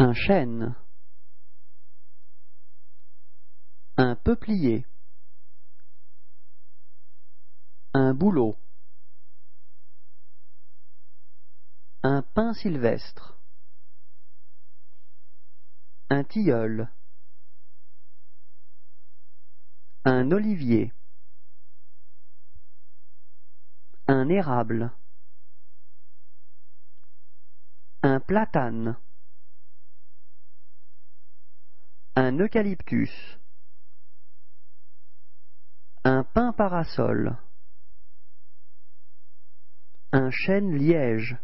un chêne, un peuplier, un bouleau, un pin sylvestre, un tilleul, un olivier, un érable, un platane, un eucalyptus, un pin parasol, un chêne liège,